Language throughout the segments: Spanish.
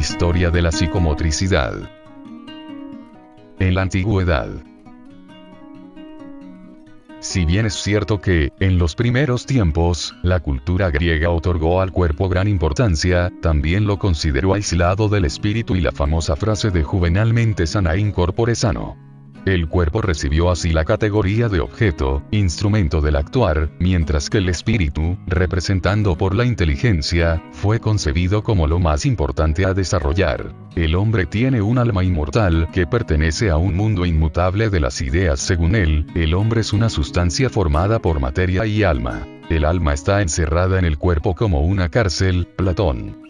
filosofía de la psicomotricidad. En la antigüedad, si bien es cierto que, en los primeros tiempos, la cultura griega otorgó al cuerpo gran importancia, también lo consideró aislado del espíritu y la famosa frase de juvenalmente sana incorpore sano. El cuerpo recibió así la categoría de objeto, instrumento del actuar, mientras que el espíritu, representando por la inteligencia, fue concebido como lo más importante a desarrollar. El hombre tiene un alma inmortal que pertenece a un mundo inmutable de las ideas según él, el hombre es una sustancia formada por materia y alma. El alma está encerrada en el cuerpo como una cárcel, Platón.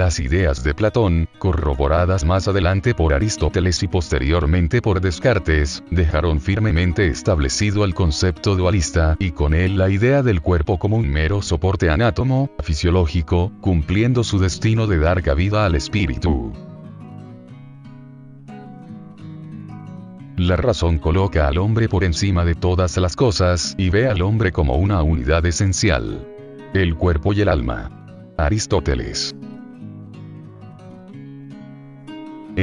Las ideas de Platón, corroboradas más adelante por Aristóteles y posteriormente por Descartes, dejaron firmemente establecido el concepto dualista y con él la idea del cuerpo como un mero soporte anátomo, fisiológico, cumpliendo su destino de dar cabida al espíritu. La razón coloca al hombre por encima de todas las cosas y ve al hombre como una unidad esencial. El cuerpo y el alma. Aristóteles.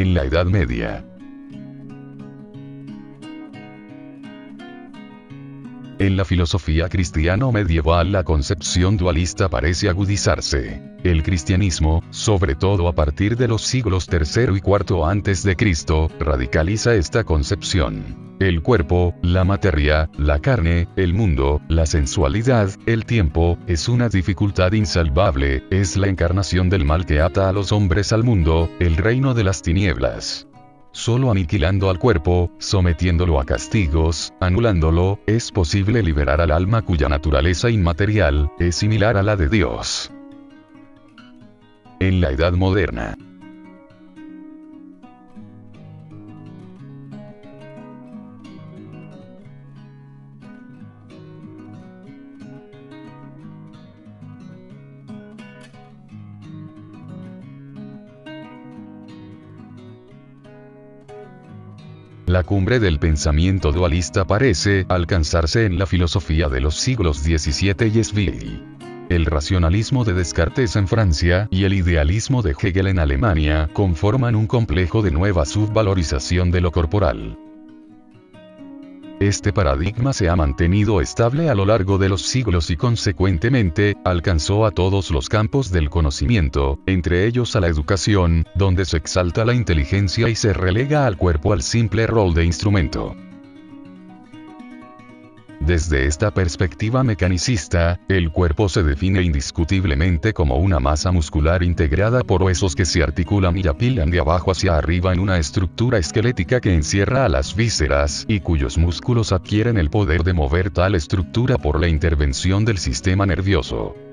En la Edad Media. En la filosofía cristiano medieval la concepción dualista parece agudizarse. El cristianismo, sobre todo a partir de los siglos III y IV antes de Cristo, radicaliza esta concepción. El cuerpo, la materia, la carne, el mundo, la sensualidad, el tiempo, es una dificultad insalvable, es la encarnación del mal que ata a los hombres al mundo, el reino de las tinieblas. Solo aniquilando al cuerpo, sometiéndolo a castigos, anulándolo, es posible liberar al alma cuya naturaleza inmaterial, es similar a la de Dios. En la Edad Moderna, La cumbre del pensamiento dualista parece alcanzarse en la filosofía de los siglos XVII y XVI. El racionalismo de Descartes en Francia y el idealismo de Hegel en Alemania conforman un complejo de nueva subvalorización de lo corporal. Este paradigma se ha mantenido estable a lo largo de los siglos y consecuentemente, alcanzó a todos los campos del conocimiento, entre ellos a la educación, donde se exalta la inteligencia y se relega al cuerpo al simple rol de instrumento. Desde esta perspectiva mecanicista, el cuerpo se define indiscutiblemente como una masa muscular integrada por huesos que se articulan y apilan de abajo hacia arriba en una estructura esquelética que encierra a las vísceras y cuyos músculos adquieren el poder de mover tal estructura por la intervención del sistema nervioso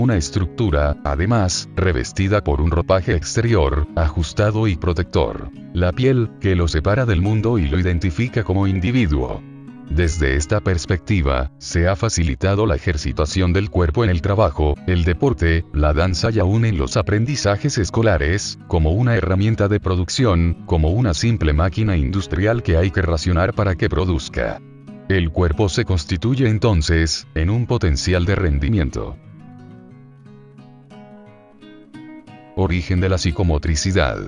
una estructura, además, revestida por un ropaje exterior, ajustado y protector. La piel, que lo separa del mundo y lo identifica como individuo. Desde esta perspectiva, se ha facilitado la ejercitación del cuerpo en el trabajo, el deporte, la danza y aún en los aprendizajes escolares, como una herramienta de producción, como una simple máquina industrial que hay que racionar para que produzca. El cuerpo se constituye entonces, en un potencial de rendimiento. Origen de la psicomotricidad.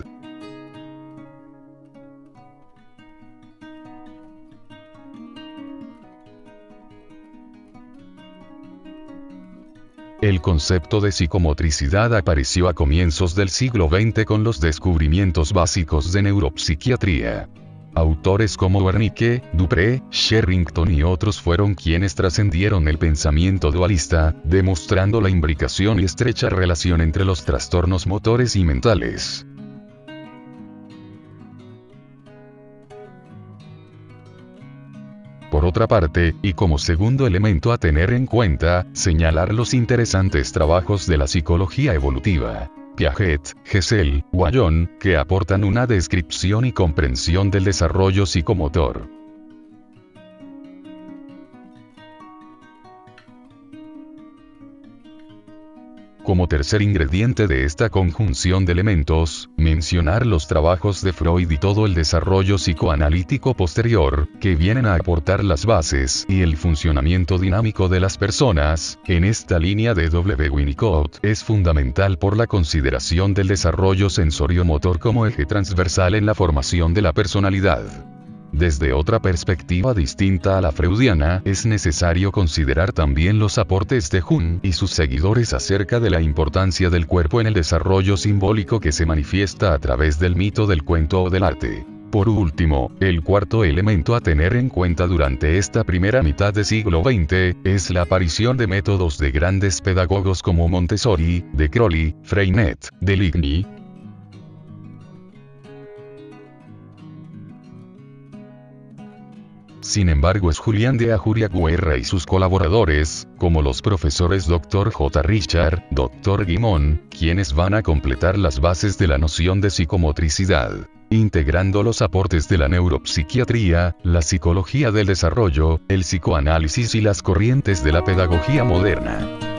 El concepto de psicomotricidad apareció a comienzos del siglo XX con los descubrimientos básicos de neuropsiquiatría. Autores como Wernicke, Dupré, Sherrington y otros fueron quienes trascendieron el pensamiento dualista, demostrando la imbricación y estrecha relación entre los trastornos motores y mentales. Por otra parte, y como segundo elemento a tener en cuenta, señalar los interesantes trabajos de la psicología evolutiva. Piaget, Gesell, Guayón, que aportan una descripción y comprensión del desarrollo psicomotor. Como tercer ingrediente de esta conjunción de elementos, mencionar los trabajos de Freud y todo el desarrollo psicoanalítico posterior, que vienen a aportar las bases y el funcionamiento dinámico de las personas, en esta línea de W. Winnicott es fundamental por la consideración del desarrollo sensorio-motor como eje transversal en la formación de la personalidad. Desde otra perspectiva distinta a la freudiana, es necesario considerar también los aportes de Jung y sus seguidores acerca de la importancia del cuerpo en el desarrollo simbólico que se manifiesta a través del mito del cuento o del arte. Por último, el cuarto elemento a tener en cuenta durante esta primera mitad del siglo XX, es la aparición de métodos de grandes pedagogos como Montessori, de Crowley, Freinet, de Ligny, Sin embargo es Julián de Ajuria Guerra y sus colaboradores, como los profesores Dr. J. Richard, Dr. Guimón, quienes van a completar las bases de la noción de psicomotricidad, integrando los aportes de la neuropsiquiatría, la psicología del desarrollo, el psicoanálisis y las corrientes de la pedagogía moderna.